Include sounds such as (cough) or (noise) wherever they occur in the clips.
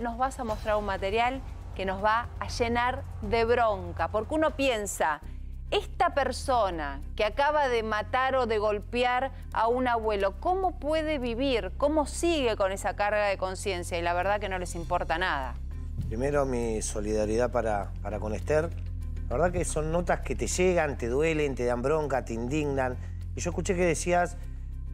nos vas a mostrar un material que nos va a llenar de bronca, porque uno piensa, esta persona que acaba de matar o de golpear a un abuelo, ¿cómo puede vivir? ¿Cómo sigue con esa carga de conciencia? Y la verdad que no les importa nada. Primero mi solidaridad para, para con Esther. La verdad que son notas que te llegan, te duelen, te dan bronca, te indignan. Y yo escuché que decías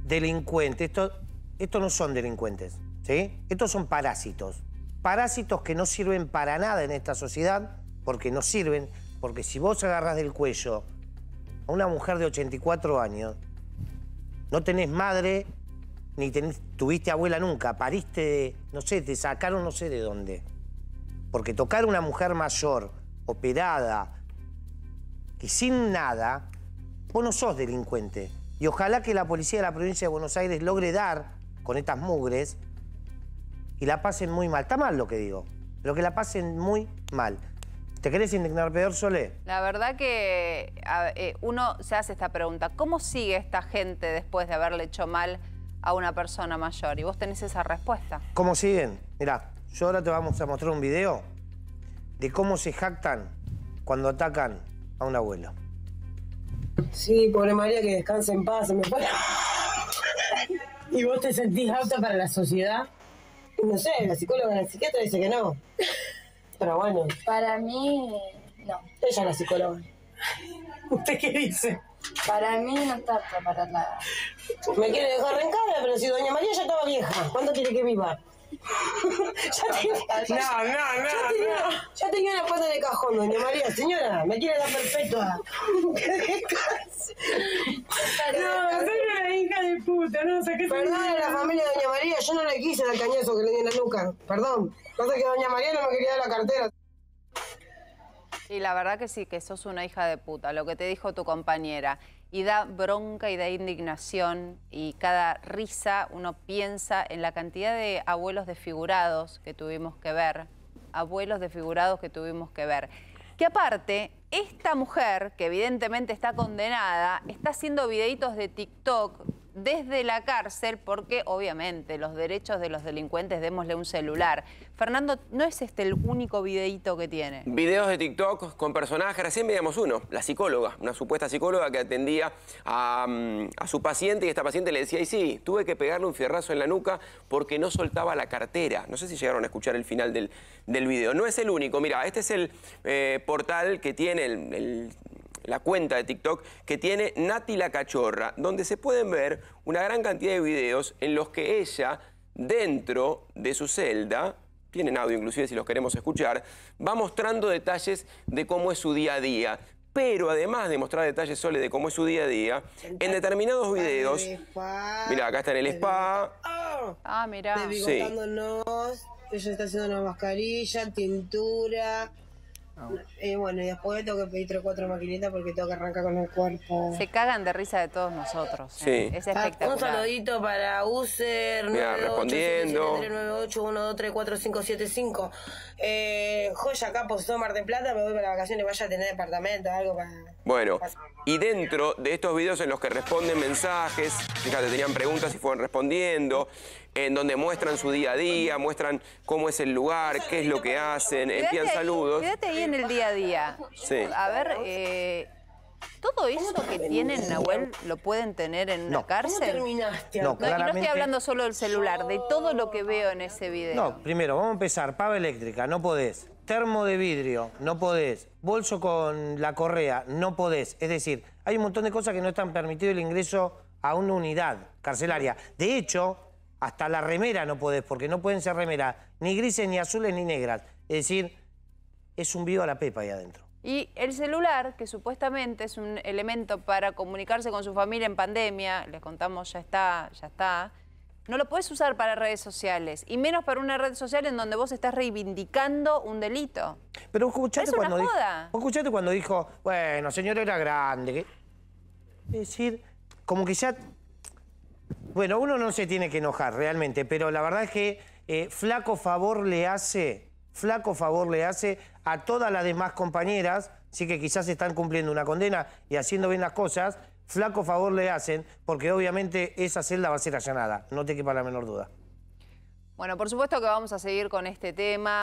delincuente. Esto, estos no son delincuentes, ¿sí? Estos son parásitos parásitos que no sirven para nada en esta sociedad, porque no sirven, porque si vos agarras del cuello a una mujer de 84 años, no tenés madre, ni tuviste abuela nunca, pariste, no sé, te sacaron no sé de dónde. Porque tocar a una mujer mayor, operada, y sin nada, vos no sos delincuente. Y ojalá que la policía de la provincia de Buenos Aires logre dar con estas mugres y la pasen muy mal. Está mal lo que digo, pero que la pasen muy mal. ¿Te querés indignar peor, Sole? La verdad que eh, uno se hace esta pregunta. ¿Cómo sigue esta gente después de haberle hecho mal a una persona mayor? Y vos tenés esa respuesta. ¿Cómo siguen? Mirá, yo ahora te vamos a mostrar un video de cómo se jactan cuando atacan a un abuelo. Sí, pobre María, que descanse en paz, se me fue. (laughs) ¿Y vos te sentís apta para la sociedad? No sé, la psicóloga, la psiquiatra dice que no. Pero bueno. Para mí, no. Ella es la psicóloga. ¿Usted qué dice? Para mí no está para nada. Me quiere dejar cara, pero si doña María ya estaba vieja, ¿cuánto quiere que viva? (laughs) ya tenía, no, no, no, ya tenía, no. Ya tenía una puerta de cajón, doña María. Señora, me quiere dar perpetua. (laughs) no, soy una hija de puta, no Perdón a la familia de doña María, yo no le quise el cañazo que le di en la nuca. Perdón. Pasa que doña María no me quería dar la cartera. Y la verdad que sí, que sos una hija de puta, lo que te dijo tu compañera. Y da bronca y da indignación y cada risa uno piensa en la cantidad de abuelos desfigurados que tuvimos que ver, abuelos desfigurados que tuvimos que ver. Que aparte, esta mujer, que evidentemente está condenada, está haciendo videitos de TikTok desde la cárcel porque obviamente los derechos de los delincuentes démosle un celular. Fernando, no es este el único videíto que tiene. Videos de TikTok con personajes, recién veíamos uno, la psicóloga, una supuesta psicóloga que atendía a, mm, su paciente y esta paciente le decía, y sí, tuve que pegarle un fierrazo en la nuca porque no soltaba la cartera. No sé si llegaron a escuchar el final del, del video. No es el único, mira, este es el eh, portal que tiene el la cuenta de TikTok que tiene Nati la Cachorra, donde se pueden ver una gran cantidad de videos en los que ella, dentro de su celda, tienen audio inclusive si los queremos escuchar, va mostrando detalles de cómo es su día a día. Pero además de mostrar detalles solo de cómo es su día a día, en determinados videos... Mira, acá está en el spa. Ah, mira. Sí. Ella está haciendo una mascarilla, tintura, Ah, y bueno, y después tengo que pedir tres o cuatro maquinitas porque tengo que arrancar con el cuerpo. Se cagan de risa de todos nosotros. ¿eh? Sí. Es ah, espectacular. un saludito para User, Mira, respondiendo. 9812345575. Eh, joya acá, posó Mar de Plata, me voy para vacaciones, vaya a tener departamento, algo para... Bueno, y dentro de estos videos en los que responden mensajes, fíjate, tenían preguntas y fueron respondiendo, en donde muestran su día a día, muestran cómo es el lugar, qué es lo que hacen, envían saludos. Quédate ahí en el día a día. Sí. A ver, eh, ¿todo eso que tienen, Nahuel, lo pueden tener en una cárcel? ¿Cómo terminaste? No, y no estoy hablando solo del celular, de todo lo que veo en ese video. No, primero, vamos a empezar. Pava eléctrica, no podés termo de vidrio, no podés, bolso con la correa, no podés. Es decir, hay un montón de cosas que no están permitido el ingreso a una unidad carcelaria. De hecho, hasta la remera no podés, porque no pueden ser remeras ni grises, ni azules, ni negras. Es decir, es un vivo a la pepa ahí adentro. Y el celular, que supuestamente es un elemento para comunicarse con su familia en pandemia, les contamos, ya está, ya está, no lo puedes usar para redes sociales, y menos para una red social en donde vos estás reivindicando un delito. Pero escuchaste cuando dijo, escuchaste cuando dijo, bueno, señor era grande. Es decir, como que ya... Bueno, uno no se tiene que enojar realmente, pero la verdad es que eh, flaco favor le hace, flaco favor le hace a todas las demás compañeras, sí que quizás están cumpliendo una condena y haciendo bien las cosas, flaco favor le hacen, porque obviamente esa celda va a ser allanada, no te quepa la menor duda. Bueno, por supuesto que vamos a seguir con este tema.